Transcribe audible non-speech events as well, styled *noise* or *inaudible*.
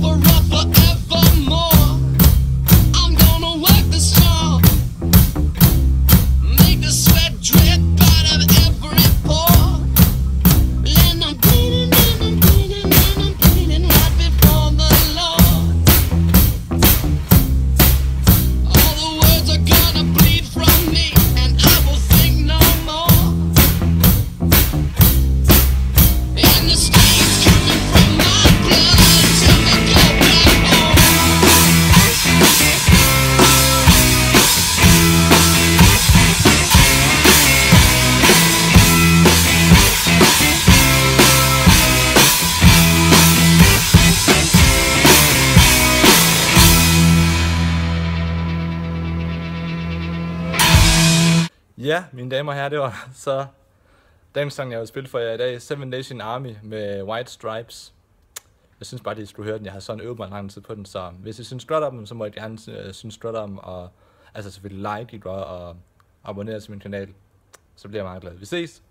Colorado's Ja, mine damer og herrer, det var *laughs* så den sang, jeg vil spille for jer i dag. Seven Nation Army med White Stripes. Jeg synes bare, at I skulle høre den. Jeg har sådan øvet mig lang tid på den, så hvis I synes godt om den, så må I gerne øh, synes godt om, og altså selvfølgelig like, I og abonnere til min kanal. Så bliver jeg meget glad. Vi ses!